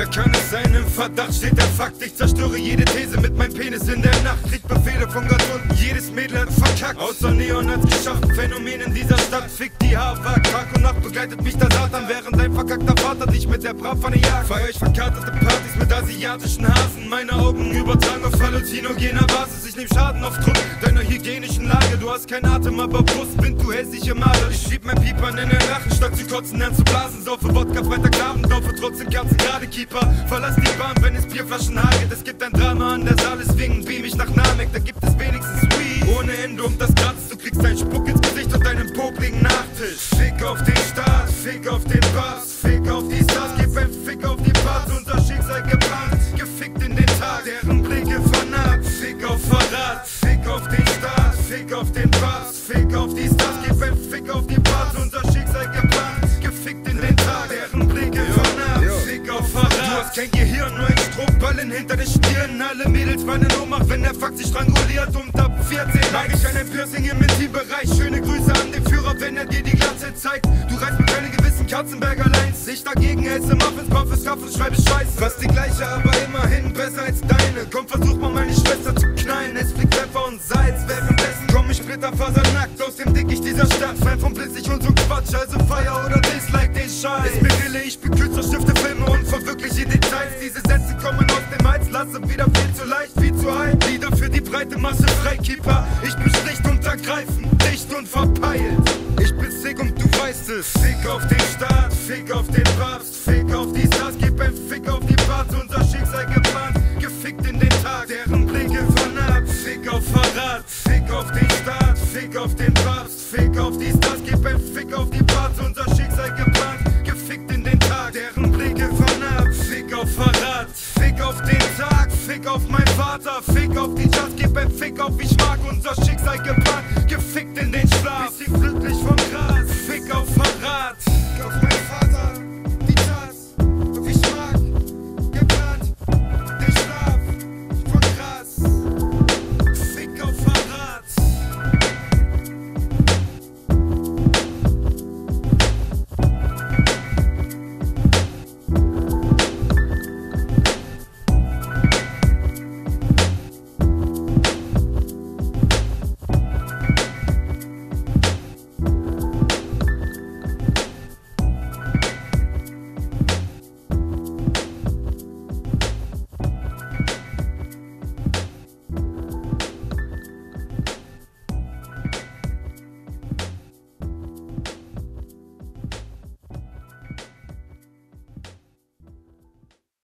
Wer kann es sein? Im Verdacht steht der Fakt. Ich zerstöre jede These mit meinem Penis in der Nacht. Krieg Befehle von Gott unten. Jedes Mädel hat verkackt. Außer Neon hat's geschafft. Phänomen in dieser Stadt. Fick die Hafer. Tag und Nacht begleitet mich der Satan. Während dein verkackter Vater dich mit der Bravpfanne jagt. Feier ich verkartete Partys mit asiatischen Hasen. Meine Augen halluzinogener Basis. Ich nehm Schaden aufgrund deiner hygienischen Lage. Du hast keinen Atem, aber Brustwind, du hässliche Male. Ich schieb mein Piepern in den Rachen, statt zu kotzen, lern zu blasen. Saufe Wodka, Freitagabend, laufe trotzdem Kerzen gerade Keeper. Verlass die Bahn, wenn es Bierflaschen hagelt. Es gibt ein Drama an der Saal, deswegen beam ich nach Namek. Da gibt es wenigstens Strohballen hinter der Stirn. Alle Mädels weinen Ohnmacht, wenn der Fuck sich stranguliert. Und ab 14 mag ich einen Piercing im Intimbereich. Schöne Grüße an den Führer, wenn er dir die Glatze zeigt. Du reißt mit keine gewissen Katzenberger Lines. Ich dagegen esse Muffins, Muffins, Kaffee, schreibe Scheiße. Fast die gleiche, aber immerhin besser als deine. Komm, versuch mal meine Schwester zu knallen. Es fliegt Pfeffer und Salz. Währenddessen komm ich splitterfasernackt aus dem Dickicht dieser Stadt. Fan von Blitzig und so Quatsch. Also feier oder dislike den Scheiß. Ist mir Rille, ich bin Kürzer, stifte Filme und verwirkliche Details. Diese Sätze kommen aus lasse wieder viel zu leicht, viel zu heiß. Lieder für die breite Masse, Freikeeper. Ich bin schlicht und ergreifend, dicht und verpeilt. Ich bin sick und du weißt es. Fick auf den Staat, fick auf den Papst, fick auf die Stars, gib ein Fick auf die Parts, unser Schicksal geplant. Gefickt in den Tag, deren Blicke vernarrt. Fick auf Verrat, fick auf den Staat, fick auf den Papst, fick auf die Stars, gib ein Fick auf die Parts, unser Schicksal geplant. Gefickt in den Tag, deren Vater, fick auf die Jazz, gib ein Fick auf ich mag unser Schicksal geplant.